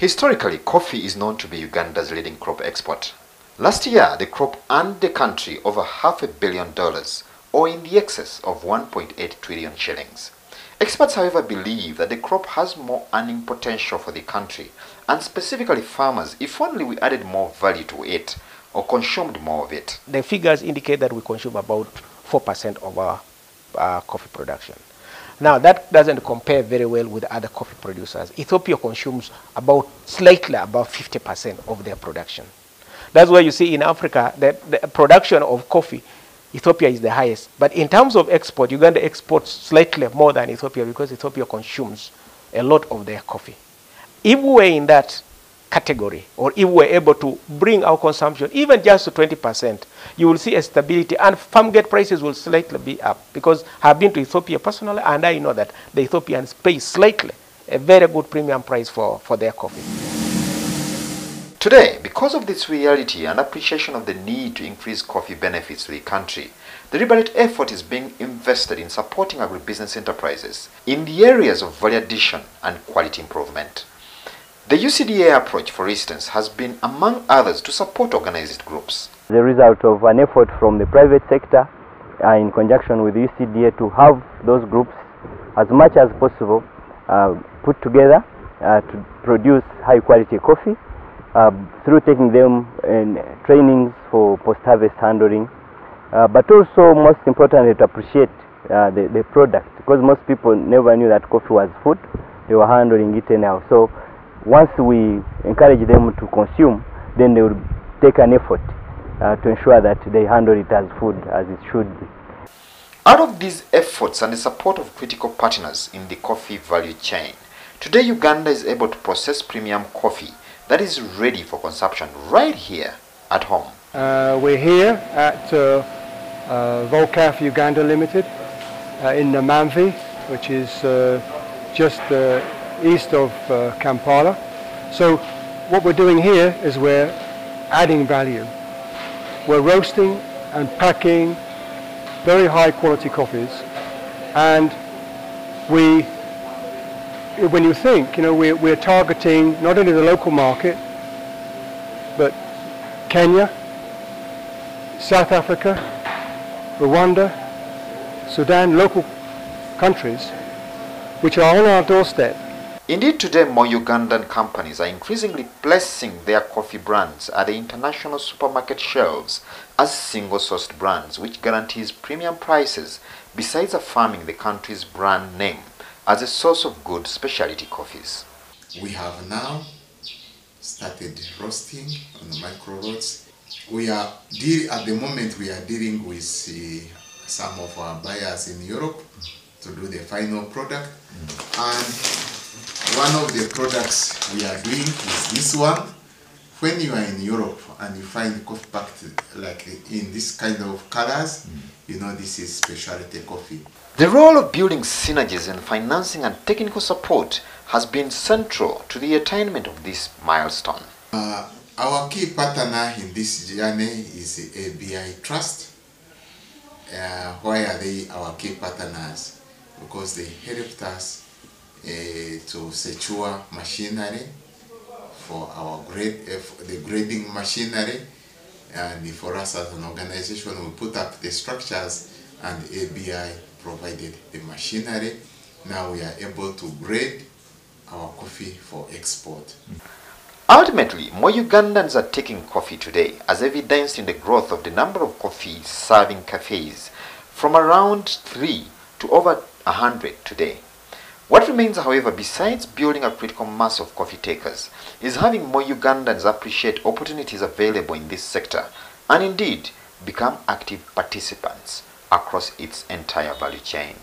Historically, coffee is known to be Uganda's leading crop export. Last year, the crop earned the country over half a billion dollars, or in the excess of 1.8 trillion shillings. Experts, however, believe that the crop has more earning potential for the country, and specifically farmers, if only we added more value to it or consumed more of it. The figures indicate that we consume about 4% of our uh, coffee production. Now, that doesn't compare very well with other coffee producers. Ethiopia consumes about slightly above 50% of their production. That's why you see in Africa that the production of coffee, Ethiopia is the highest. But in terms of export, Uganda exports slightly more than Ethiopia because Ethiopia consumes a lot of their coffee. If we were in that category, or if we're able to bring our consumption even just to 20%, you will see a stability and farm gate prices will slightly be up because I've been to Ethiopia personally and I know that the Ethiopians pay slightly a very good premium price for, for their coffee. Today, because of this reality and appreciation of the need to increase coffee benefits to the country, the deliberate effort is being invested in supporting agribusiness enterprises in the areas of value addition and quality improvement. The UCDA approach, for instance, has been among others to support organized groups. The result of an effort from the private sector uh, in conjunction with UCDA to have those groups as much as possible uh, put together uh, to produce high quality coffee uh, through taking them in trainings for post-harvest handling, uh, but also most importantly to appreciate uh, the, the product because most people never knew that coffee was food, they were handling it anyhow. So once we encourage them to consume, then they will take an effort uh, to ensure that they handle it as food as it should be. Out of these efforts and the support of critical partners in the coffee value chain, today Uganda is able to process premium coffee that is ready for consumption right here at home. Uh, we're here at uh, uh, Volcafe Uganda Limited uh, in Namanve, which is uh, just uh, east of uh, Kampala. So what we're doing here is we're adding value. We're roasting and packing very high quality coffees and we when you think, you know, we're, we're targeting not only the local market, but Kenya, South Africa, Rwanda, Sudan, local countries, which are on our doorstep. Indeed, today more Ugandan companies are increasingly placing their coffee brands at the international supermarket shelves as single-sourced brands, which guarantees premium prices besides affirming the country's brand name as a source of good specialty coffees. We have now started roasting on the micro roads. We are at the moment we are dealing with uh, some of our buyers in Europe to do the final product and one of the products we are doing is this one. When you are in Europe and you find coffee packed like in this kind of colors, you know this is specialty coffee. The role of building synergies and financing and technical support has been central to the attainment of this milestone. Uh, our key partner in this journey is the ABI Trust. Uh, why are they our key partners? Because they helped us to secure machinery for our grade, uh, the grading machinery and for us as an organization we put up the structures and ABI provided the machinery. Now we are able to grade our coffee for export. Ultimately, more Ugandans are taking coffee today, as evidenced in the growth of the number of coffee serving cafes from around 3 to over 100 today. What remains, however, besides building a critical mass of coffee takers, is having more Ugandans appreciate opportunities available in this sector and indeed become active participants across its entire value chain.